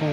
看